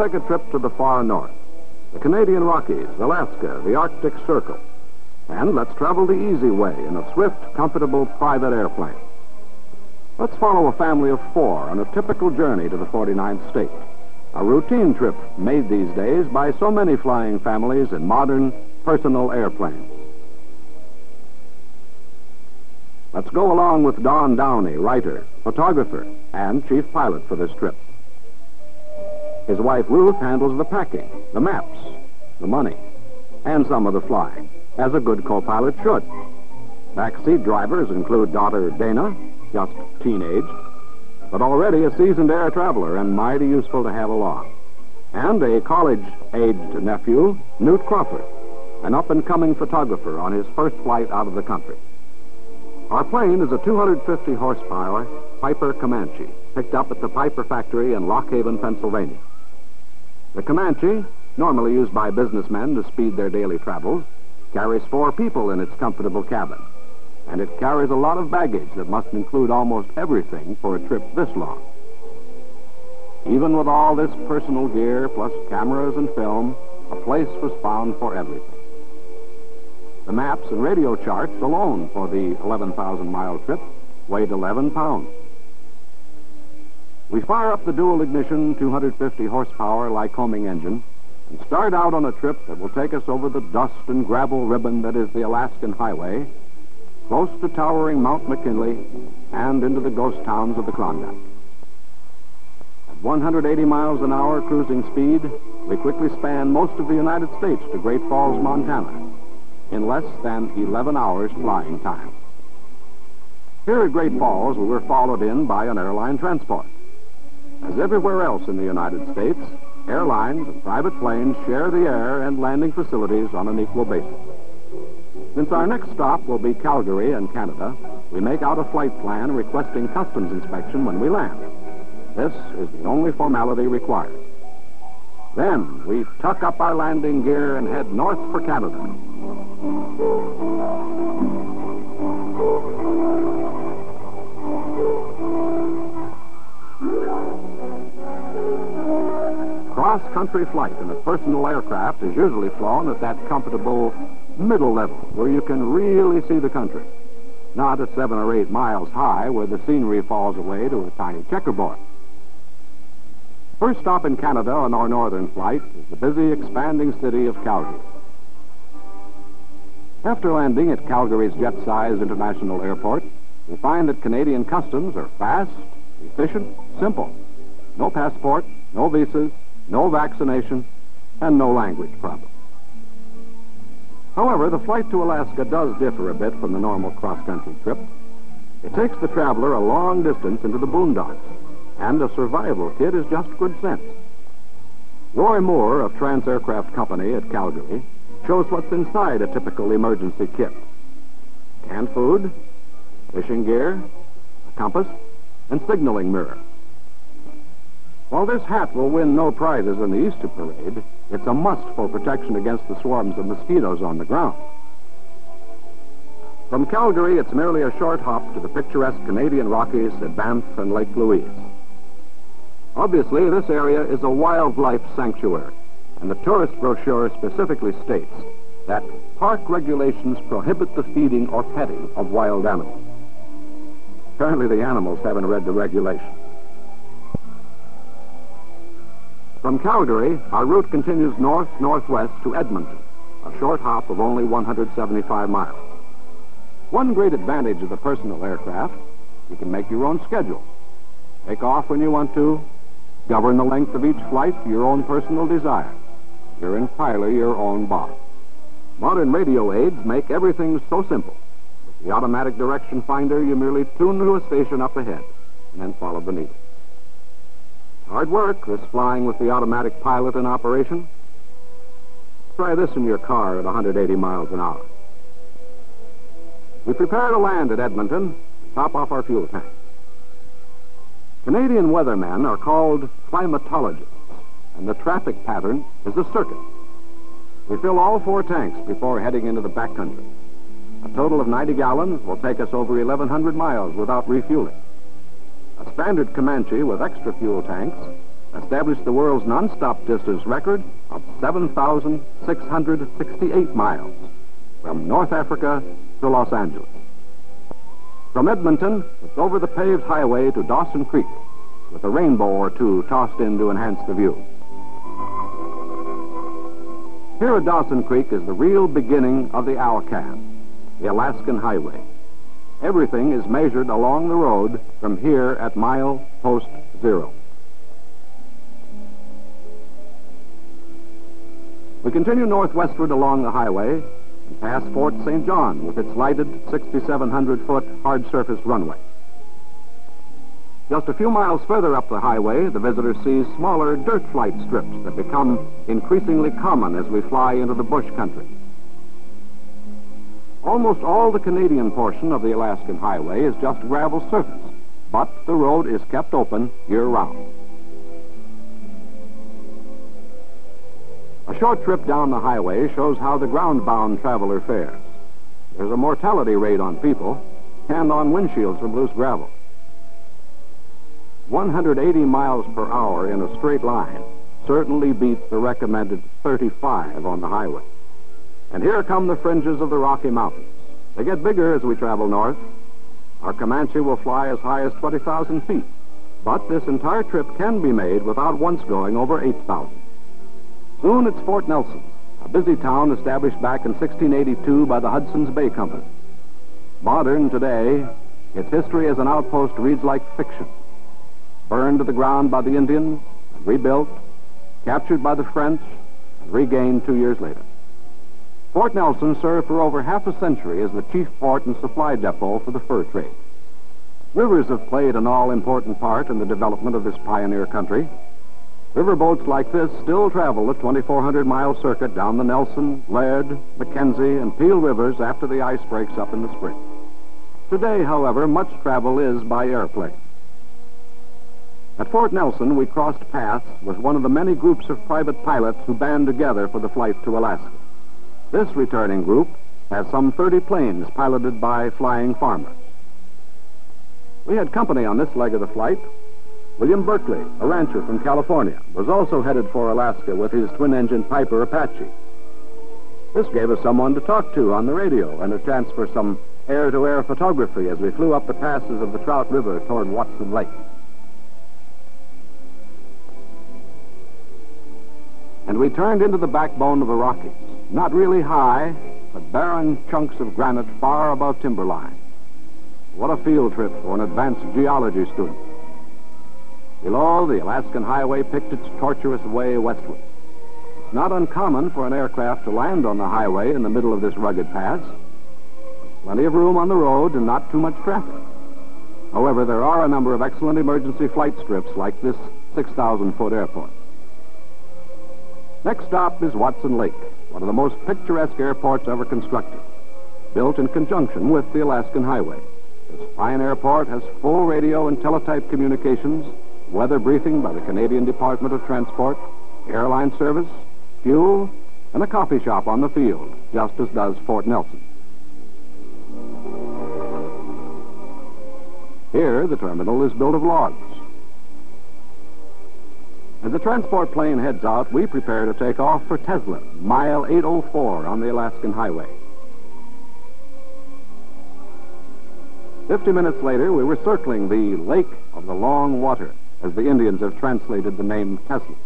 take a trip to the far north. The Canadian Rockies, Alaska, the Arctic Circle. And let's travel the easy way in a swift, comfortable private airplane. Let's follow a family of four on a typical journey to the 49th state. A routine trip made these days by so many flying families in modern personal airplanes. Let's go along with Don Downey, writer, photographer, and chief pilot for this trip. His wife Ruth handles the packing, the maps, the money, and some of the flying, as a good co-pilot should. Backseat drivers include daughter Dana, just teenage, but already a seasoned air traveler and mighty useful to have along. And a college-aged nephew, Newt Crawford, an up-and-coming photographer on his first flight out of the country. Our plane is a 250 horsepower Piper Comanche, picked up at the Piper factory in Lock Haven, Pennsylvania. The Comanche, normally used by businessmen to speed their daily travels, carries four people in its comfortable cabin. And it carries a lot of baggage that must include almost everything for a trip this long. Even with all this personal gear, plus cameras and film, a place was found for everything. The maps and radio charts alone for the 11,000 mile trip weighed 11 pounds. We fire up the dual ignition 250 horsepower Lycoming engine and start out on a trip that will take us over the dust and gravel ribbon that is the Alaskan Highway, close to towering Mount McKinley and into the ghost towns of the Klondike. At 180 miles an hour cruising speed, we quickly span most of the United States to Great Falls, Montana, in less than 11 hours flying time. Here at Great Falls, we were followed in by an airline transport. As everywhere else in the United States, airlines and private planes share the air and landing facilities on an equal basis. Since our next stop will be Calgary in Canada, we make out a flight plan requesting customs inspection when we land. This is the only formality required. Then we tuck up our landing gear and head north for Canada. Cross-country flight in a personal aircraft is usually flown at that comfortable middle level where you can really see the country. Not at seven or eight miles high where the scenery falls away to a tiny checkerboard. First stop in Canada on our northern flight is the busy, expanding city of Calgary. After landing at Calgary's jet-sized international airport, we find that Canadian customs are fast, efficient, simple. No passport, no visas, no vaccination, and no language problem. However, the flight to Alaska does differ a bit from the normal cross-country trip. It takes the traveler a long distance into the boondocks, and a survival kit is just good sense. Roy Moore of Trans Aircraft Company at Calgary shows what's inside a typical emergency kit. Canned food, fishing gear, a compass, and signaling mirror. While this hat will win no prizes in the Easter parade, it's a must for protection against the swarms of mosquitoes on the ground. From Calgary, it's merely a short hop to the picturesque Canadian Rockies at Banff and Lake Louise. Obviously, this area is a wildlife sanctuary, and the tourist brochure specifically states that park regulations prohibit the feeding or petting of wild animals. Apparently, the animals haven't read the regulations. From Calgary, our route continues north-northwest to Edmonton, a short hop of only 175 miles. One great advantage of the personal aircraft, you can make your own schedule. Take off when you want to, govern the length of each flight to your own personal desire. You're entirely your own boss. Modern radio aids make everything so simple. With the automatic direction finder, you merely tune to a station up ahead and then follow the needle. Hard work, this flying with the automatic pilot in operation. Try this in your car at 180 miles an hour. We prepare to land at Edmonton, top off our fuel tank. Canadian weathermen are called climatologists, and the traffic pattern is a circuit. We fill all four tanks before heading into the backcountry. A total of 90 gallons will take us over 1,100 miles without refueling. A standard Comanche with extra fuel tanks established the world's non-stop distance record of 7,668 miles from North Africa to Los Angeles. From Edmonton, it's over the paved highway to Dawson Creek, with a rainbow or two tossed in to enhance the view. Here at Dawson Creek is the real beginning of the Alcan, the Alaskan Highway. Everything is measured along the road from here at mile post zero. We continue northwestward along the highway and pass Fort St. John with its lighted 6,700 foot hard surfaced runway. Just a few miles further up the highway, the visitor sees smaller dirt flight strips that become increasingly common as we fly into the bush country. Almost all the Canadian portion of the Alaskan Highway is just gravel surface, but the road is kept open year round. A short trip down the highway shows how the ground-bound traveler fares. There's a mortality rate on people and on windshields from loose gravel. 180 miles per hour in a straight line certainly beats the recommended 35 on the highway. And here come the fringes of the Rocky Mountains. They get bigger as we travel north. Our Comanche will fly as high as 20,000 feet. But this entire trip can be made without once going over 8,000. Soon it's Fort Nelson, a busy town established back in 1682 by the Hudson's Bay Company. Modern today, its history as an outpost reads like fiction. Burned to the ground by the Indians, rebuilt, captured by the French, and regained two years later. Fort Nelson served for over half a century as the chief port and supply depot for the fur trade. Rivers have played an all-important part in the development of this pioneer country. Riverboats like this still travel the 2,400-mile circuit down the Nelson, Liard, Mackenzie, and Peel rivers after the ice breaks up in the spring. Today, however, much travel is by airplane. At Fort Nelson, we crossed paths with one of the many groups of private pilots who band together for the flight to Alaska. This returning group has some 30 planes piloted by flying farmers. We had company on this leg of the flight. William Berkeley, a rancher from California, was also headed for Alaska with his twin-engine Piper Apache. This gave us someone to talk to on the radio and a chance for some air-to-air photography as we flew up the passes of the Trout River toward Watson Lake. And we turned into the backbone of the Rockies. Not really high, but barren chunks of granite far above timberline. What a field trip for an advanced geology student. Below, the Alaskan Highway picked its tortuous way westward. It's not uncommon for an aircraft to land on the highway in the middle of this rugged pass. Plenty of room on the road and not too much traffic. However, there are a number of excellent emergency flight strips like this 6,000-foot airport. Next stop is Watson Lake, one of the most picturesque airports ever constructed, built in conjunction with the Alaskan Highway. This fine airport has full radio and teletype communications, weather briefing by the Canadian Department of Transport, airline service, fuel, and a coffee shop on the field, just as does Fort Nelson. Here, the terminal is built of logs. As the transport plane heads out, we prepare to take off for Teslin, mile 804 on the Alaskan Highway. Fifty minutes later, we were circling the Lake of the Long Water, as the Indians have translated the name Teslin.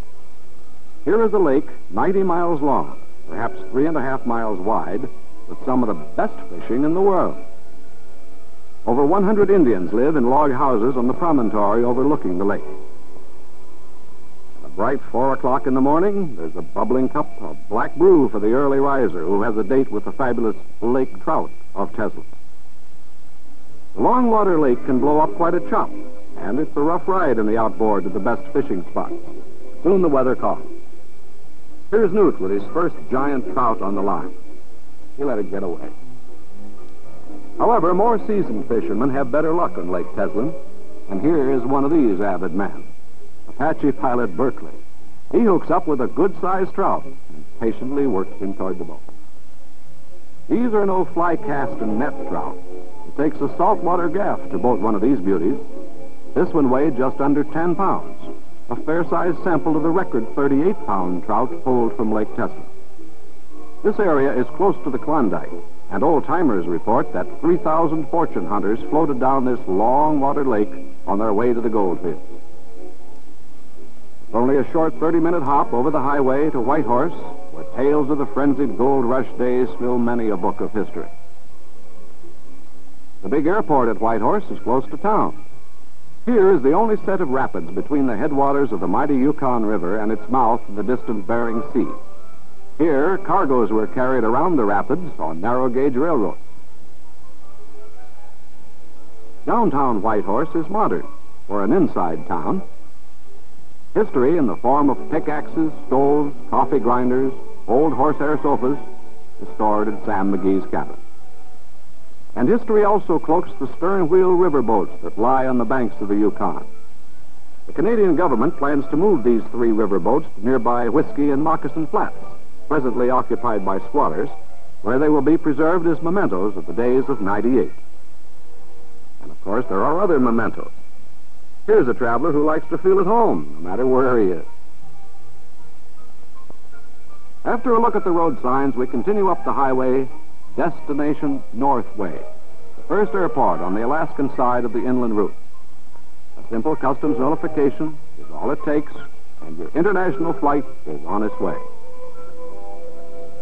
Here is a lake 90 miles long, perhaps three and a half miles wide, with some of the best fishing in the world. Over 100 Indians live in log houses on the promontory overlooking the lake bright four o'clock in the morning, there's a bubbling cup of black brew for the early riser who has a date with the fabulous lake trout of Teslin. The Longwater Lake can blow up quite a chop, and it's a rough ride in the outboard to the best fishing spots. Soon the weather calms. Here's Newt with his first giant trout on the line. He let it get away. However, more seasoned fishermen have better luck on Lake Teslin, and here is one of these avid men. Apache pilot Berkeley, He hooks up with a good-sized trout and patiently works him toward the boat. These are no fly cast and net trout. It takes a saltwater gaff to boat one of these beauties. This one weighed just under 10 pounds, a fair-sized sample of the record 38-pound trout pulled from Lake Teslin. This area is close to the Klondike, and old-timers report that 3,000 fortune hunters floated down this long water lake on their way to the gold fields. Only a short 30-minute hop over the highway to Whitehorse, where tales of the frenzied gold rush days fill many a book of history. The big airport at Whitehorse is close to town. Here is the only set of rapids between the headwaters of the mighty Yukon River and its mouth the distant Bering Sea. Here, cargoes were carried around the rapids on narrow gauge railroads. Downtown Whitehorse is modern for an inside town. History in the form of pickaxes, stoves, coffee grinders, old horsehair sofas is stored in Sam McGee's cabin. And history also cloaks the stern wheel riverboats that lie on the banks of the Yukon. The Canadian government plans to move these three riverboats to nearby Whiskey and Moccasin Flats, presently occupied by squatters, where they will be preserved as mementos of the days of 98. And of course, there are other mementos. Here's a traveler who likes to feel at home, no matter where he is. After a look at the road signs, we continue up the highway, destination Northway, the first airport on the Alaskan side of the inland route. A simple customs notification is all it takes, and your international flight is on its way.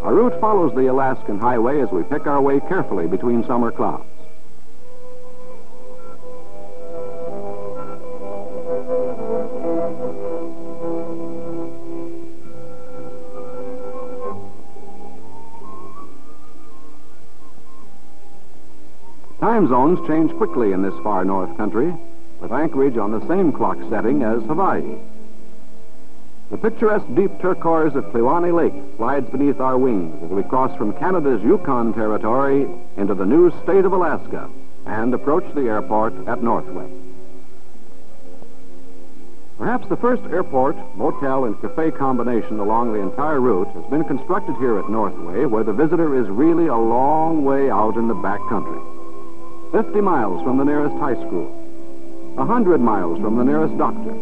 Our route follows the Alaskan highway as we pick our way carefully between summer clouds. Time zones change quickly in this far north country, with Anchorage on the same clock setting as Hawaii. The picturesque deep turquoise of Kluane Lake slides beneath our wings as we cross from Canada's Yukon territory into the new state of Alaska and approach the airport at Northway. Perhaps the first airport, motel, and cafe combination along the entire route has been constructed here at Northway, where the visitor is really a long way out in the back country. 50 miles from the nearest high school, 100 miles from the nearest doctor,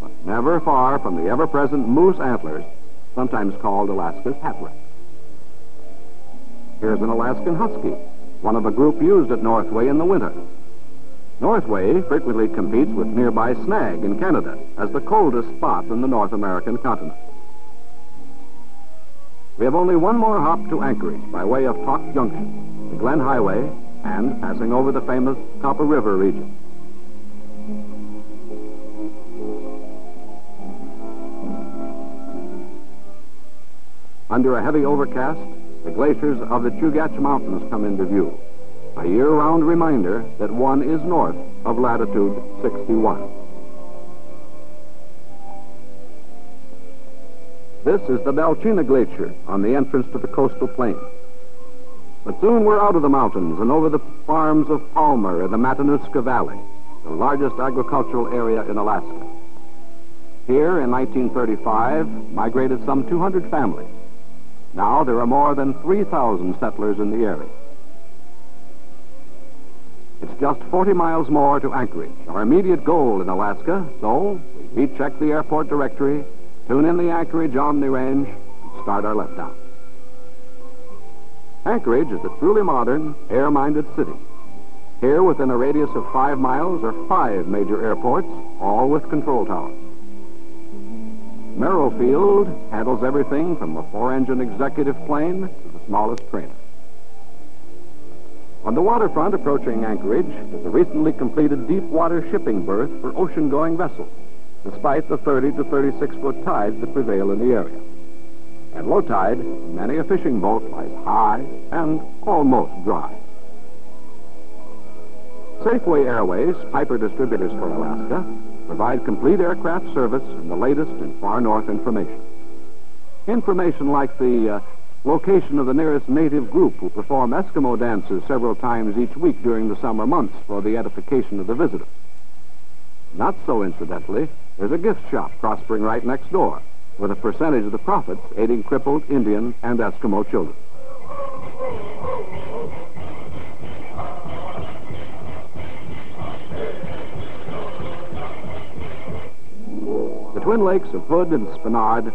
but never far from the ever-present moose antlers, sometimes called Alaska's hatrick. Here's an Alaskan husky, one of a group used at Northway in the winter. Northway frequently competes with nearby Snag in Canada as the coldest spot in the North American continent. We have only one more hop to Anchorage by way of Tok Junction, the Glenn Highway, and passing over the famous Copper River region. Under a heavy overcast, the glaciers of the Chugach Mountains come into view, a year-round reminder that one is north of latitude 61. This is the Nelchina Glacier on the entrance to the coastal plain. But soon we're out of the mountains and over the farms of Palmer in the Matanuska Valley, the largest agricultural area in Alaska. Here in 1935 migrated some 200 families. Now there are more than 3,000 settlers in the area. It's just 40 miles more to Anchorage, our immediate goal in Alaska, so we check the airport directory, tune in the Anchorage Omni Range, and start our left down. Anchorage is a truly modern, air-minded city. Here, within a radius of five miles, are five major airports, all with control towers. Merrill Field handles everything from a four-engine executive plane to the smallest trainer. On the waterfront approaching Anchorage is a recently completed deep water shipping berth for ocean-going vessels, despite the 30 to 36-foot tides that prevail in the area. At low tide, many a fishing boat lies high and almost dry. Safeway Airways, Piper distributors for Alaska, provide complete aircraft service and the latest in far north information. Information like the uh, location of the nearest native group who perform Eskimo dances several times each week during the summer months for the edification of the visitor. Not so incidentally, there's a gift shop prospering right next door with a percentage of the profits aiding crippled Indian and Eskimo children. The Twin Lakes of Hood and Spenard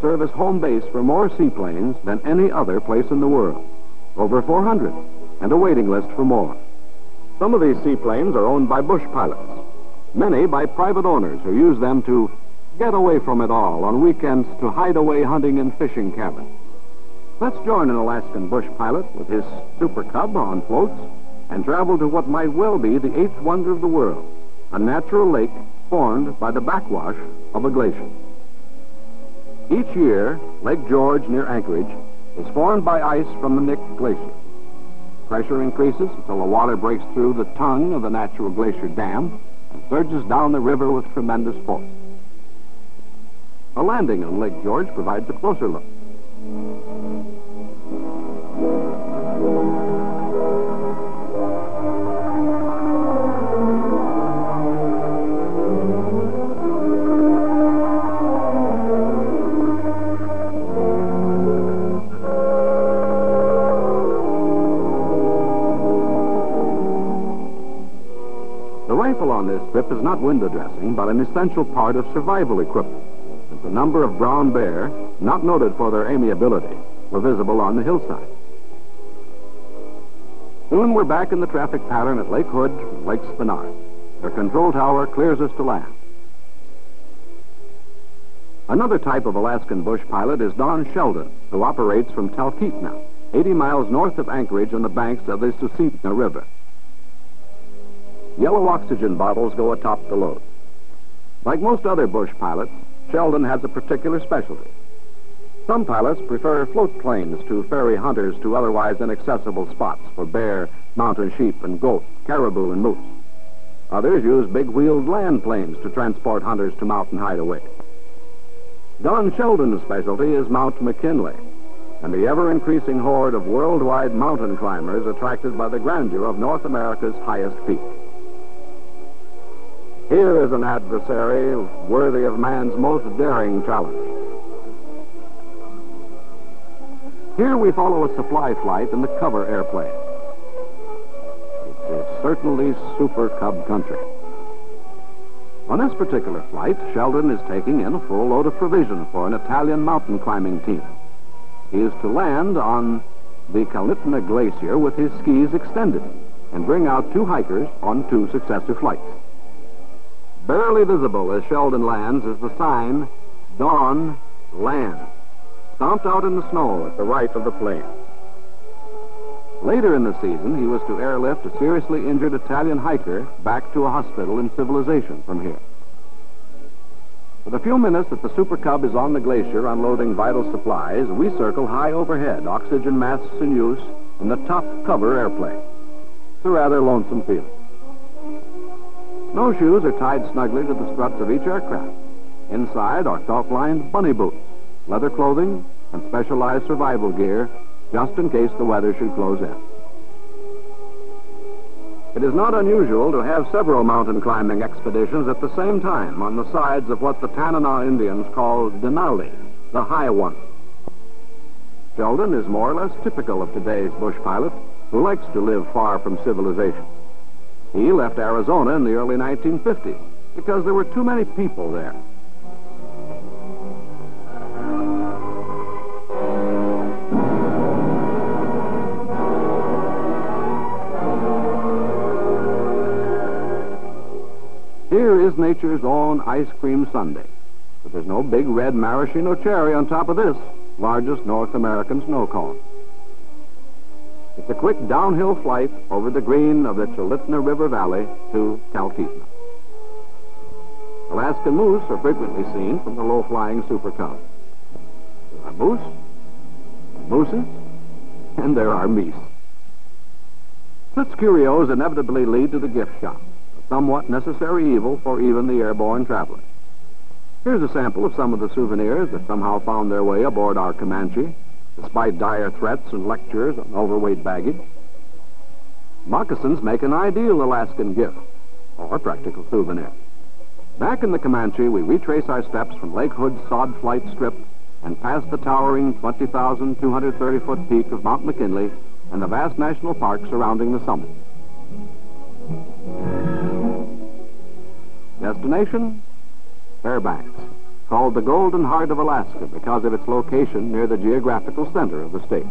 serve as home base for more seaplanes than any other place in the world. Over 400, and a waiting list for more. Some of these seaplanes are owned by bush pilots, many by private owners who use them to get away from it all on weekends to hide away hunting and fishing cabins. Let's join an Alaskan bush pilot with his Super Cub on floats and travel to what might well be the eighth wonder of the world, a natural lake formed by the backwash of a glacier. Each year, Lake George near Anchorage is formed by ice from the Knik Glacier. Pressure increases until the water breaks through the tongue of the natural glacier dam and surges down the river with tremendous force. A landing on Lake George provides a closer look. The rifle on this trip is not window dressing, but an essential part of survival equipment. Number of brown bear, not noted for their amiability, were visible on the hillside. Soon we're back in the traffic pattern at Lake Hood Lake Spenard. Their control tower clears us to land. Another type of Alaskan bush pilot is Don Sheldon, who operates from Talkeetna, 80 miles north of Anchorage on the banks of the Susitna River. Yellow oxygen bottles go atop the load. Like most other bush pilots, Sheldon has a particular specialty. Some pilots prefer float planes to ferry hunters to otherwise inaccessible spots for bear, mountain sheep, and goat, caribou, and moose. Others use big wheeled land planes to transport hunters to mountain hideaways. Don Sheldon's specialty is Mount McKinley and the ever increasing horde of worldwide mountain climbers attracted by the grandeur of North America's highest peak. Here is an adversary worthy of man's most daring challenge. Here we follow a supply flight in the cover airplane. It is certainly Super Cub country. On this particular flight, Sheldon is taking in a full load of provision for an Italian mountain climbing team. He is to land on the Kahiltna Glacier with his skis extended and bring out two hikers on two successive flights. Barely visible as Sheldon lands is the sign, Dawn Land, stomped out in the snow at the right of the plane. Later in the season, he was to airlift a seriously injured Italian hiker back to a hospital in civilization from here. For the few minutes that the Super Cub is on the glacier unloading vital supplies, we circle high overhead, oxygen masks in use, in the top cover airplane. It's a rather lonesome feeling. Snowshoes are tied snugly to the struts of each aircraft. Inside are felt-lined bunny boots, leather clothing, and specialized survival gear just in case the weather should close in. It is not unusual to have several mountain climbing expeditions at the same time on the sides of what the Tanana Indians call Denali, the high one. Sheldon is more or less typical of today's bush pilot who likes to live far from civilization. He left Arizona in the early 1950s because there were too many people there. Here is nature's own ice cream sundae. But there's no big red maraschino cherry on top of this largest North American snow cone. It's a quick downhill flight over the green of the Chulitna River Valley to Talkeetna. Alaskan moose are frequently seen from the low-flying Super Cub. There are moose, mooses, and there are meese. Such curios inevitably lead to the gift shop, a somewhat necessary evil for even the airborne traveler. Here's a sample of some of the souvenirs that somehow found their way aboard our Comanche despite dire threats and lectures on overweight baggage. Moccasins make an ideal Alaskan gift or practical souvenir. Back in the Comanche, we retrace our steps from Lake Hood's sod flight strip and past the towering 20,230 foot peak of Mount McKinley and the vast national park surrounding the summit. Destination? Fairbanks, called the Golden Heart of Alaska because of its location near the geographical center of the state.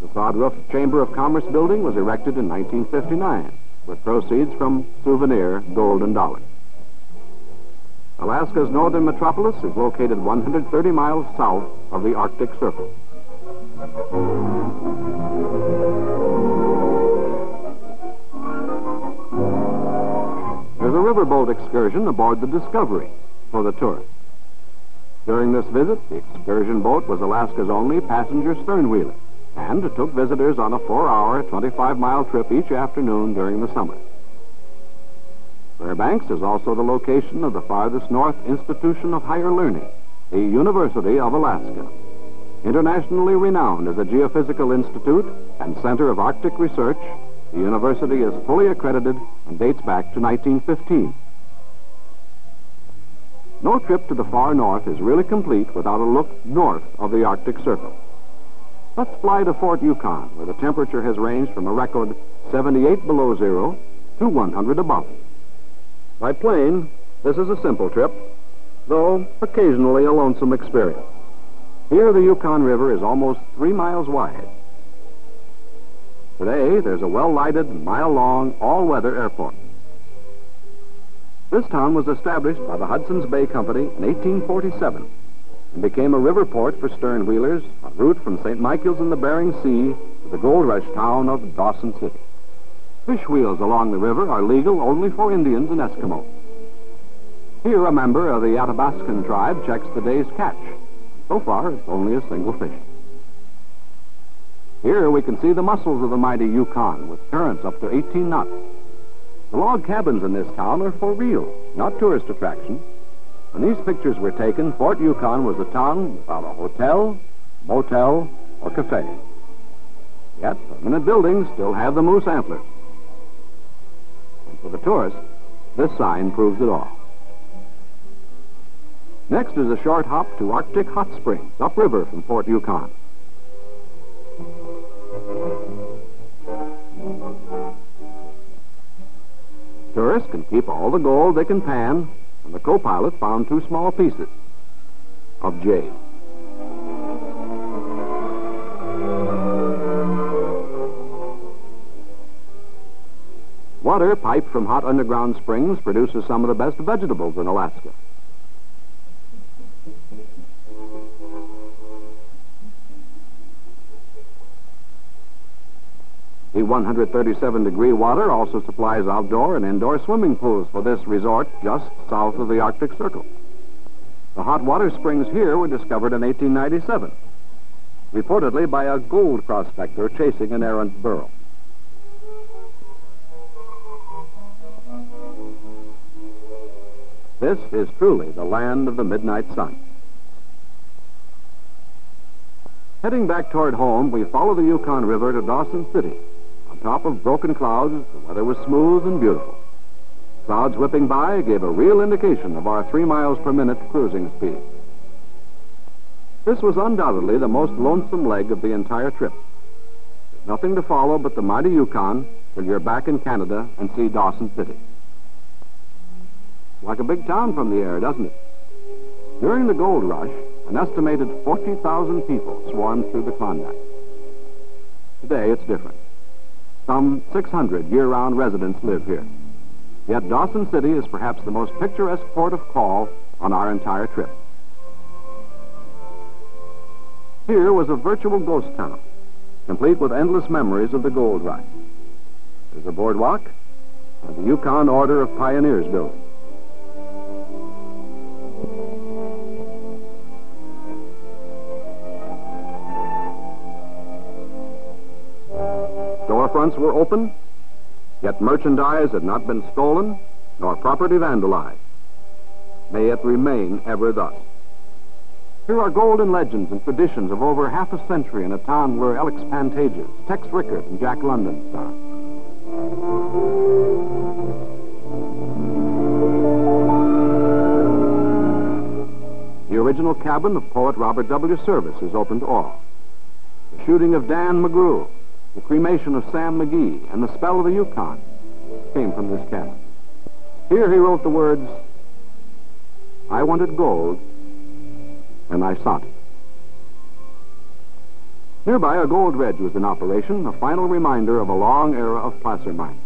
The sod roofed Chamber of Commerce building was erected in 1959 with proceeds from souvenir golden dollars. Alaska's northern metropolis is located 130 miles south of the Arctic Circle. There's a riverboat excursion aboard the Discovery for the tourists. During this visit, the excursion boat was Alaska's only passenger stern wheeler and took visitors on a four-hour, 25-mile trip each afternoon during the summer. Fairbanks is also the location of the farthest north institution of higher learning, the University of Alaska. Internationally renowned as a geophysical institute and center of Arctic research, the university is fully accredited and dates back to 1915. No trip to the far north is really complete without a look north of the Arctic Circle. Let's fly to Fort Yukon, where the temperature has ranged from a record 78 below zero to 100 above. By plane, this is a simple trip, though occasionally a lonesome experience. Here, the Yukon River is almost three miles wide. Today, there's a well-lighted, mile-long, all-weather airport. This town was established by the Hudson's Bay Company in 1847 and became a river port for stern wheelers en route from St. Michael's in the Bering Sea to the gold rush town of Dawson City. Fish wheels along the river are legal only for Indians and Eskimos. Here, a member of the Athabascan tribe checks the day's catch. So far, it's only a single fish. Here we can see the muscles of the mighty Yukon with currents up to 18 knots. The log cabins in this town are for real, not tourist attractions. When these pictures were taken, Fort Yukon was a town without a hotel, motel, or cafe. Yet, permanent buildings still have the moose antlers. And for the tourist, this sign proves it all. Next is a short hop to Arctic Hot Springs, upriver from Fort Yukon. Tourists can keep all the gold they can pan, and the co-pilot found two small pieces of jade. Water piped from hot underground springs produces some of the best vegetables in Alaska. The 137 degree water also supplies outdoor and indoor swimming pools for this resort just south of the Arctic Circle. The hot water springs here were discovered in 1897, reportedly by a gold prospector chasing an errant burro. This is truly the land of the midnight sun. Heading back toward home, we follow the Yukon River to Dawson City. Top of broken clouds, the weather was smooth and beautiful. Clouds whipping by gave a real indication of our three miles per minute cruising speed. This was undoubtedly the most lonesome leg of the entire trip. There's nothing to follow but the mighty Yukon till you're back in Canada and see Dawson City. Like a big town from the air, doesn't it? During the gold rush, an estimated 40,000 people swarmed through the Klondike. Today, it's different. Some 600 year-round residents live here. Yet Dawson City is perhaps the most picturesque port of call on our entire trip. Here was a virtual ghost town, complete with endless memories of the gold rush. There's a boardwalk and the Yukon Order of Pioneers building. fronts were open, yet merchandise had not been stolen nor property vandalized. May it remain ever thus. Here are golden legends and traditions of over half a century in a town where Alex Pantages, Tex Rickard, and Jack London star. The original cabin of poet Robert W. Service is open to all. The shooting of Dan McGrew, the cremation of Sam McGee, and the spell of the Yukon came from this cabin. Here he wrote the words, I wanted gold, and I sought it. Nearby, a gold dredge was in operation, a final reminder of a long era of placer mining.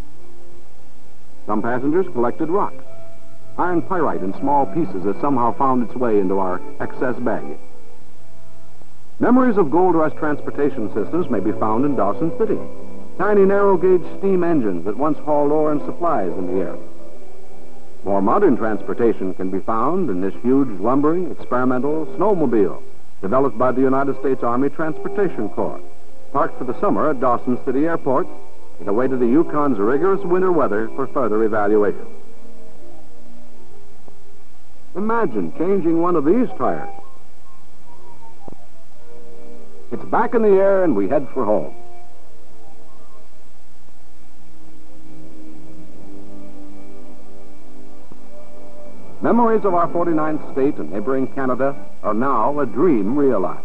Some passengers collected rocks. Iron pyrite in small pieces has somehow found its way into our excess baggage. Memories of gold rush transportation systems may be found in Dawson City. Tiny narrow gauge steam engines that once hauled ore and supplies in the area. More modern transportation can be found in this huge lumbering experimental snowmobile developed by the United States Army Transportation Corps. Parked for the summer at Dawson City Airport, it awaited the Yukon's rigorous winter weather for further evaluation. Imagine changing one of these tires. It's back in the air and we head for home. Memories of our 49th state and neighboring Canada are now a dream realized.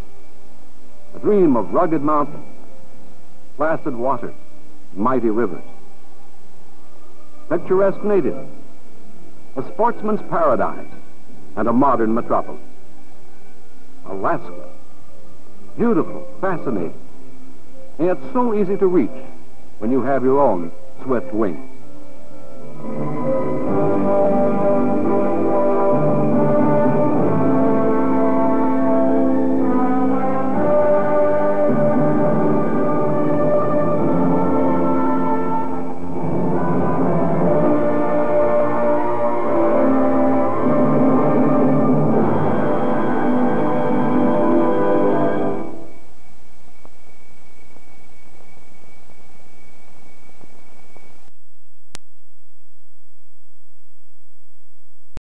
A dream of rugged mountains, placid waters, mighty rivers, picturesque natives, a sportsman's paradise, and a modern metropolis. Alaska. Beautiful, fascinating. And yet so easy to reach when you have your own swift wing.